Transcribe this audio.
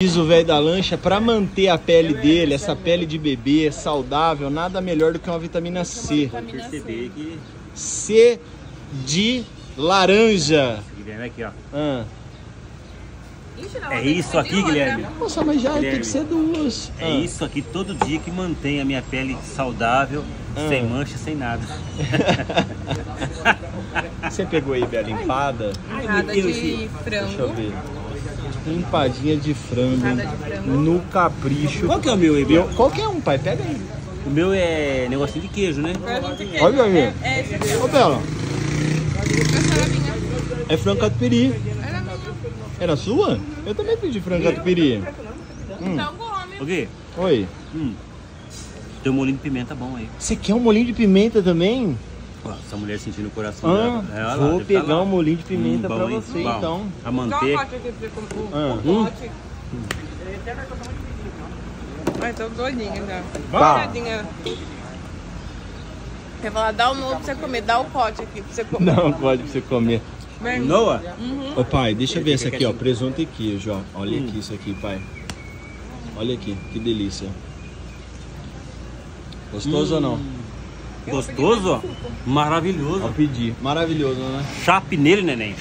Diz o velho da lancha, para manter a pele dele, essa pele de bebê saudável, nada melhor do que uma vitamina C. C de laranja. Guilherme, aqui, ó. Ah. É isso aqui, Guilherme. Nossa, mas já tem que ser duas. É Ah. isso aqui todo dia que mantém a minha pele saudável, Ah. sem mancha, sem nada. Você pegou aí, Bela, limpada? Enrada Deus, de filho. Deixa eu frango. ver. Limpadinha de frango, Limpada de frango. no capricho. Qual que é o meu Bel? qualquer um, pai, pega aí. O meu é negocinho de queijo, né? Olha aí. É, é esse aqui. Ô, Bela, minha. é frango catupiry. Era minha. Era sua? Eu também pedi frango catupiry. Então come. O quê? Oi. Hum. Tem um molinho de pimenta bom aí. Você quer um molinho de pimenta também? Essa mulher sentindo o coração Ah, dela. É, olha lá, vou tá pegar lá. um molinho de pimenta Hum, pra bom, você, Bom. então. A Dá um manteiga. pote aqui pra você comer. Ah. Um pote. Ai, tô doidinha já. Tá. Doidinha. Quer falar, dá o novo pra você comer, dá o pote aqui pra você comer. Não pode pra você comer. Noah? Ô pai, deixa eu ver esse aqui, ó. Presunto e queijo, ó. Olha aqui isso aqui, pai. Olha aqui, que delícia. Gostoso ou não? Gostoso, ó. Maravilhoso. Vou pedir. Maravilhoso, né? Chape nele, neném.